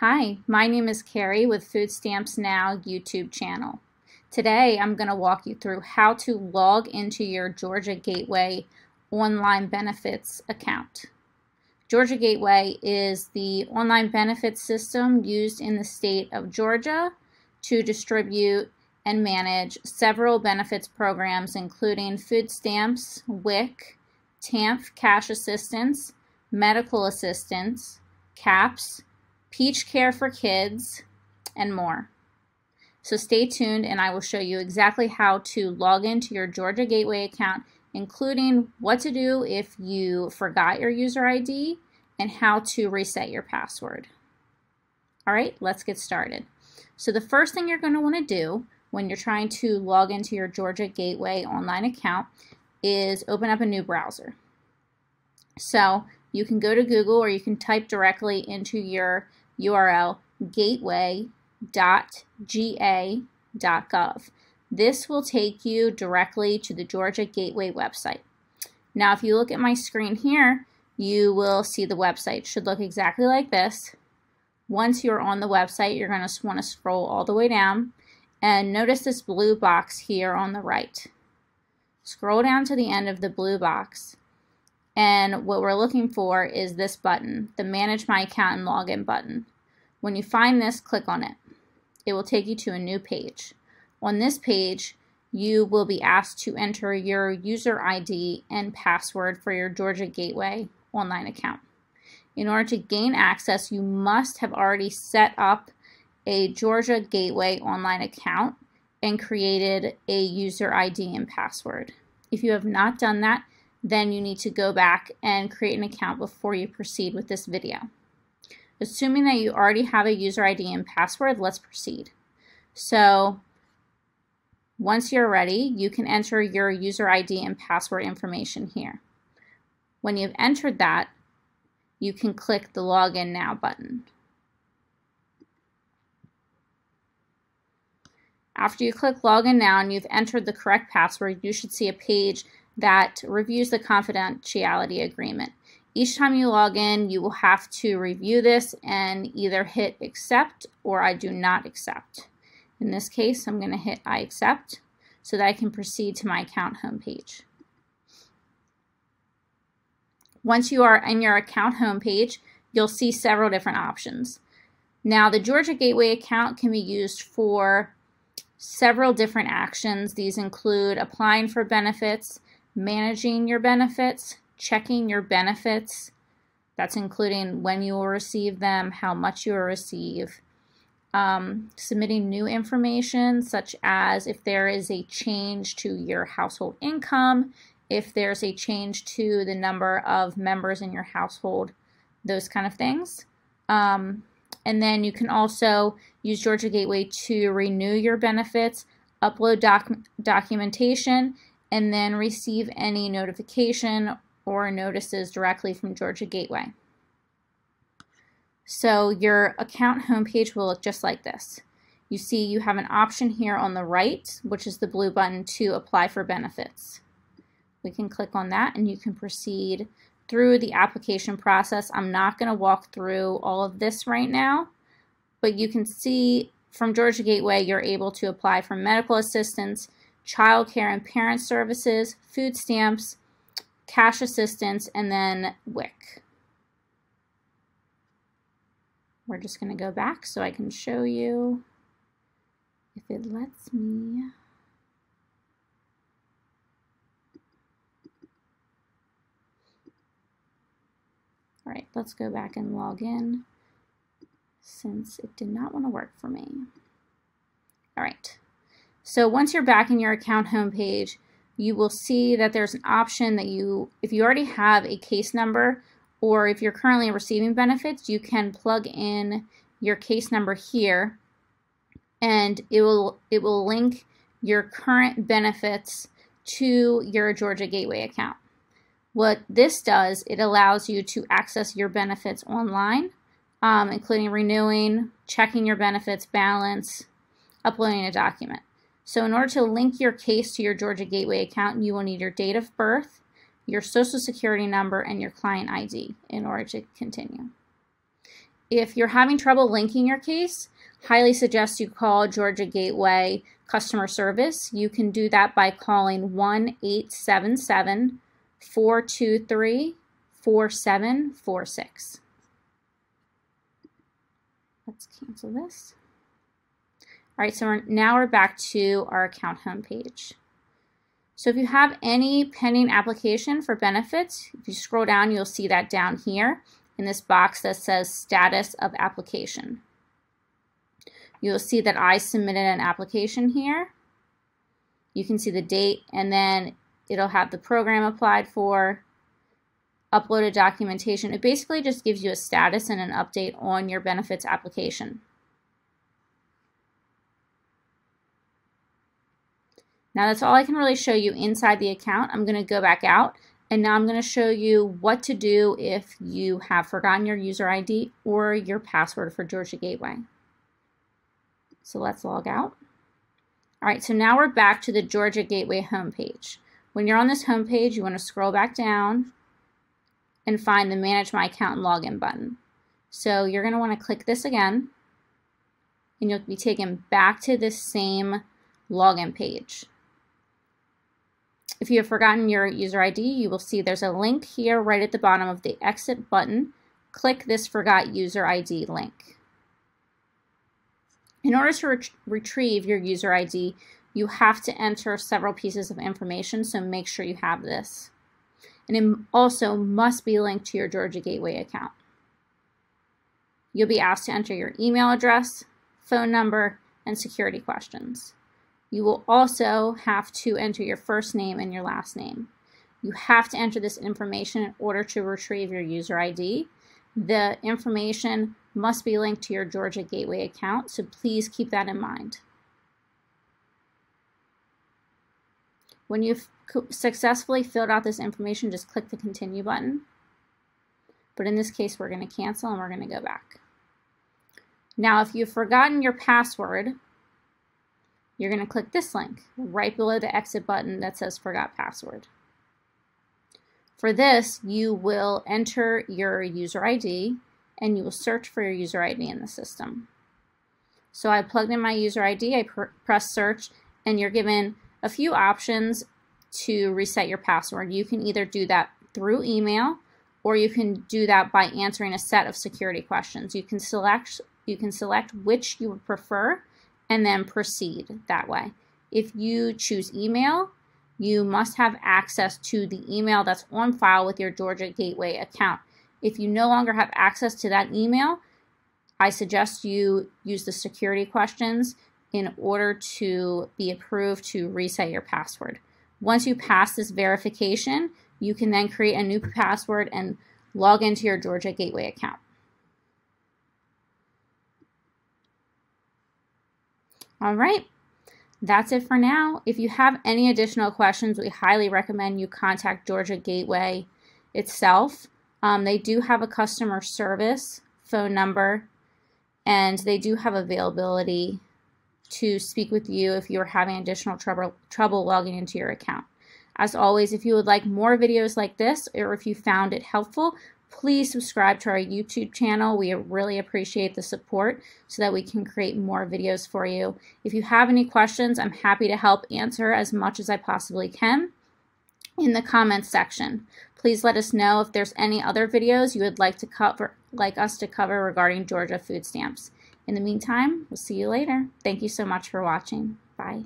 Hi, my name is Carrie with Food Stamps Now YouTube channel. Today I'm going to walk you through how to log into your Georgia Gateway online benefits account. Georgia Gateway is the online benefits system used in the state of Georgia to distribute and manage several benefits programs including food stamps, WIC, TANF cash assistance, medical assistance, CAPS, PeachCare for Kids, and more. So stay tuned and I will show you exactly how to log into your Georgia Gateway account, including what to do if you forgot your user ID and how to reset your password. All right, let's get started. So the first thing you're going to want to do when you're trying to log into your Georgia Gateway online account is open up a new browser. So you can go to Google or you can type directly into your URL gateway.ga.gov. This will take you directly to the Georgia Gateway website. Now, if you look at my screen here, you will see the website. It should look exactly like this. Once you're on the website, you're going to want to scroll all the way down and notice this blue box here on the right. Scroll down to the end of the blue box and what we're looking for is this button, the Manage My Account and Login button. When you find this, click on it. It will take you to a new page. On this page, you will be asked to enter your user ID and password for your Georgia Gateway online account. In order to gain access, you must have already set up a Georgia Gateway online account and created a user ID and password. If you have not done that, then you need to go back and create an account before you proceed with this video. Assuming that you already have a user ID and password, let's proceed. So once you're ready, you can enter your user ID and password information here. When you've entered that, you can click the Login Now button. After you click Login Now and you've entered the correct password, you should see a page that reviews the confidentiality agreement. Each time you log in, you will have to review this and either hit accept or I do not accept. In this case, I'm going to hit I accept so that I can proceed to my account homepage. Once you are in your account homepage, you'll see several different options. Now, the Georgia Gateway account can be used for several different actions. These include applying for benefits, managing your benefits, checking your benefits. That's including when you will receive them, how much you will receive, um, submitting new information, such as if there is a change to your household income, if there's a change to the number of members in your household, those kind of things. Um, and then you can also use Georgia Gateway to renew your benefits, upload doc documentation, and then receive any notification or notices directly from Georgia Gateway. So your account homepage will look just like this. You see you have an option here on the right, which is the blue button to apply for benefits. We can click on that and you can proceed through the application process. I'm not going to walk through all of this right now, but you can see from Georgia Gateway you're able to apply for medical assistance, child care and parent services, food stamps, cash assistance, and then WIC. We're just going to go back so I can show you if it lets me. All right, let's go back and log in since it did not want to work for me. All right. So once you're back in your account homepage, you will see that there's an option that you, if you already have a case number or if you're currently receiving benefits, you can plug in your case number here and it will, it will link your current benefits to your Georgia Gateway account. What this does, it allows you to access your benefits online, um, including renewing, checking your benefits balance, uploading a document. So in order to link your case to your Georgia Gateway account, you will need your date of birth, your social security number, and your client ID in order to continue. if you're having trouble linking your case, highly suggest you call Georgia Gateway customer service. You can do that by calling 1 877 423 4746. Let's cancel this. All right, so we're, now we're back to our account homepage. So if you have any pending application for benefits, if you scroll down, you'll see that down here in this box that says status of application. You'll see that I submitted an application here. You can see the date and then it'll have the program applied for, uploaded documentation. It basically just gives you a status and an update on your benefits application. Now that's all I can really show you inside the account. I'm going to go back out and now I'm going to show you what to do if you have forgotten your user ID or your password for Georgia Gateway. So let's log out. All right, so now we're back to the Georgia Gateway homepage. When you're on this homepage, you want to scroll back down and find the Manage My Account and Login button. So you're going to want to click this again, and you'll be taken back to this same login page. If you have forgotten your user ID, you will see there's a link here right at the bottom of the exit button. Click this forgot user ID link. In order to ret retrieve your user ID, you have to enter several pieces of information, so make sure you have this. And it also must be linked to your Georgia Gateway account. You'll be asked to enter your email address, phone number, and security questions. You will also have to enter your first name and your last name. You have to enter this information in order to retrieve your user ID. The information must be linked to your Georgia Gateway account, so please keep that in mind. When you've successfully filled out this information, just click the continue button. But in this case, we're going to cancel and we're going to go back. Now, if you've forgotten your password, you're going to click this link right below the exit button that says forgot password. For this, you will enter your user ID and you will search for your user ID in the system. So I plugged in my user ID, I pr press search, and you're given a few options to reset your password. You can either do that through email or you can do that by answering a set of security questions. You can select you can select which you would prefer and then proceed that way. If you choose email, you must have access to the email that's on file with your Georgia Gateway account. If you no longer have access to that email, I suggest you use the security questions in order to be approved to reset your password. Once you pass this verification, you can then create a new password and log into your Georgia Gateway account. All right, that's it for now. If you have any additional questions, we highly recommend you contact Georgia Gateway itself. Um, they do have a customer service phone number and they do have availability to speak with you if you're having additional trouble, trouble logging into your account. As always, if you would like more videos like this or if you found it helpful, please subscribe to our YouTube channel. We really appreciate the support so that we can create more videos for you. If you have any questions, I'm happy to help answer as much as I possibly can in the comments section. Please let us know if there's any other videos you would like to cover like us to cover regarding Georgia food stamps. In the meantime, we'll see you later. Thank you so much for watching. Bye.